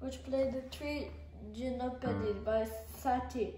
which played the three Ginopedies hmm. by Satie.